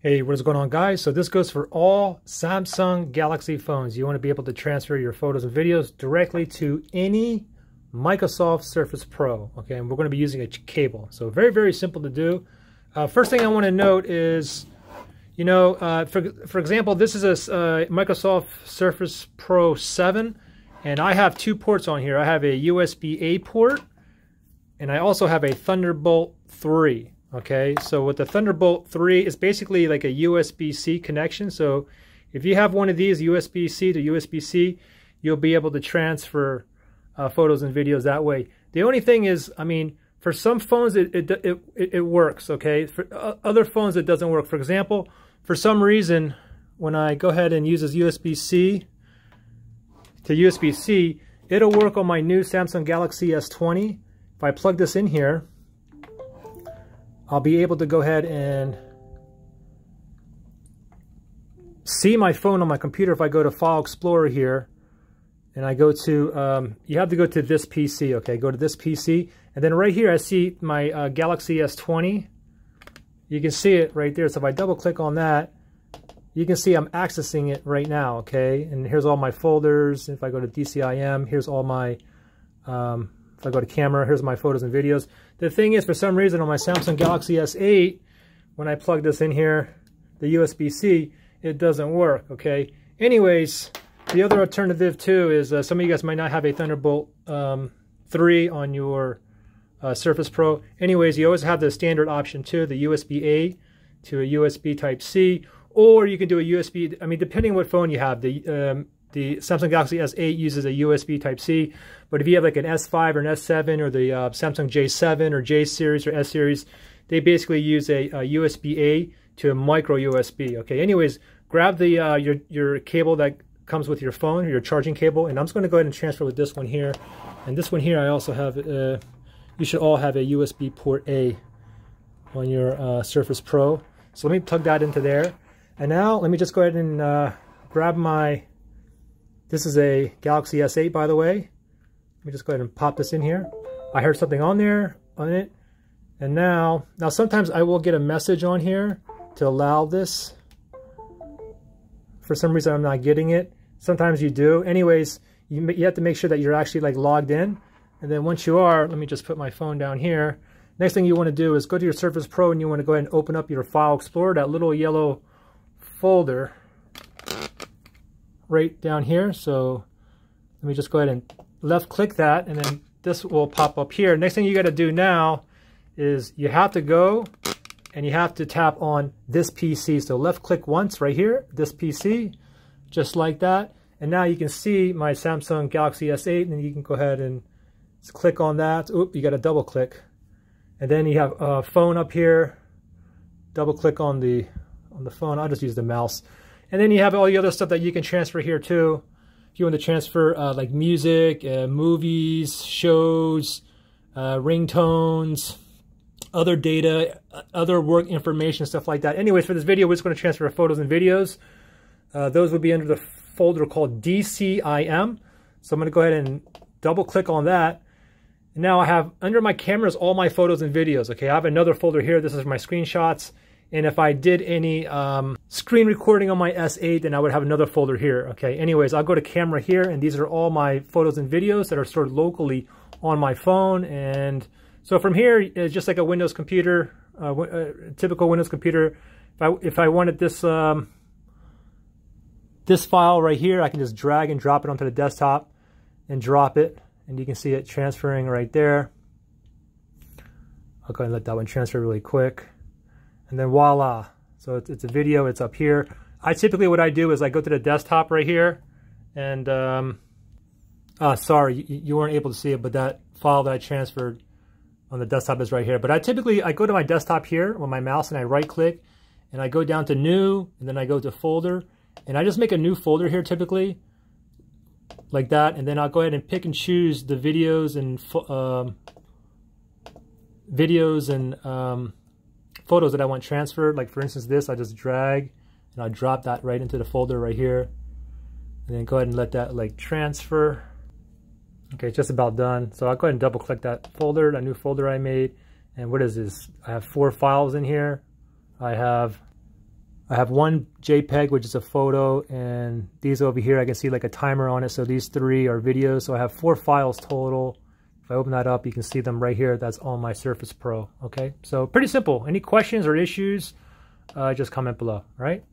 Hey, what is going on guys? So this goes for all Samsung Galaxy phones. You want to be able to transfer your photos and videos directly to any Microsoft Surface Pro. Okay, and we're going to be using a cable. So very, very simple to do. Uh, first thing I want to note is, you know, uh, for, for example, this is a uh, Microsoft Surface Pro 7, and I have two ports on here. I have a USB-A port, and I also have a Thunderbolt 3. Okay, so with the Thunderbolt 3, it's basically like a USB-C connection. So if you have one of these, USB-C to USB-C, you'll be able to transfer uh, photos and videos that way. The only thing is, I mean, for some phones, it, it, it, it works, okay? For uh, other phones, it doesn't work. For example, for some reason, when I go ahead and use this USB-C to USB-C, it'll work on my new Samsung Galaxy S20. If I plug this in here, I'll be able to go ahead and see my phone on my computer if I go to File Explorer here. And I go to, um, you have to go to this PC, okay, go to this PC, and then right here I see my uh, Galaxy S20. You can see it right there, so if I double click on that, you can see I'm accessing it right now, okay, and here's all my folders, if I go to DCIM, here's all my um, if I go to camera, here's my photos and videos. The thing is, for some reason on my Samsung Galaxy S8, when I plug this in here, the USB-C, it doesn't work, okay? Anyways, the other alternative too is uh, some of you guys might not have a Thunderbolt um, 3 on your uh, Surface Pro. Anyways, you always have the standard option too, the USB-A to a USB Type-C, or you can do a USB, I mean, depending what phone you have, the um, the Samsung Galaxy S8 uses a USB Type-C, but if you have like an S5 or an S7 or the uh, Samsung J7 or J series or S series, they basically use a, a USB-A to a micro USB. Okay, anyways, grab the uh, your your cable that comes with your phone, your charging cable, and I'm just going to go ahead and transfer with this one here. And this one here, I also have. Uh, you should all have a USB port A on your uh, Surface Pro. So let me plug that into there. And now let me just go ahead and uh, grab my this is a Galaxy S8, by the way. Let me just go ahead and pop this in here. I heard something on there, on it. And now, now sometimes I will get a message on here to allow this. For some reason, I'm not getting it. Sometimes you do. Anyways, you, you have to make sure that you're actually like logged in. And then once you are, let me just put my phone down here. Next thing you want to do is go to your Surface Pro and you want to go ahead and open up your File Explorer, that little yellow folder right down here. So let me just go ahead and left click that and then this will pop up here. Next thing you got to do now is you have to go and you have to tap on this PC. So left click once right here, this PC, just like that. And now you can see my Samsung Galaxy S8 and you can go ahead and click on that. Oop, you got to double click. And then you have a phone up here. Double click on the on the phone. I'll just use the mouse. And then you have all the other stuff that you can transfer here too. If you want to transfer uh, like music, uh, movies, shows, uh, ringtones, other data, uh, other work information, stuff like that. Anyways, for this video, we're just going to transfer photos and videos. Uh, those would be under the folder called DCIM. So I'm going to go ahead and double click on that. now I have under my cameras all my photos and videos. Okay, I have another folder here. This is my screenshots. And if I did any um, screen recording on my S8, then I would have another folder here. Okay, anyways, I'll go to camera here, and these are all my photos and videos that are stored locally on my phone. And so from here, it's just like a Windows computer, uh, a typical Windows computer. If I, if I wanted this, um, this file right here, I can just drag and drop it onto the desktop and drop it. And you can see it transferring right there. I'll go ahead and let that one transfer really quick and then voila. So it's, it's a video, it's up here. I typically, what I do is I go to the desktop right here and, um, uh, sorry, you, you weren't able to see it, but that file that I transferred on the desktop is right here. But I typically, I go to my desktop here with my mouse and I right click and I go down to new and then I go to folder and I just make a new folder here typically like that. And then I'll go ahead and pick and choose the videos and um, videos and um, photos that I want transferred. Like for instance, this, I just drag and I drop that right into the folder right here. And then go ahead and let that like transfer. Okay, it's just about done. So I'll go ahead and double click that folder, that new folder I made. And what is this? I have four files in here. I have I have one JPEG, which is a photo, and these over here, I can see like a timer on it. So these three are videos. So I have four files total. If I open that up, you can see them right here. That's on my Surface Pro, okay? So pretty simple. Any questions or issues, uh, just comment below, right?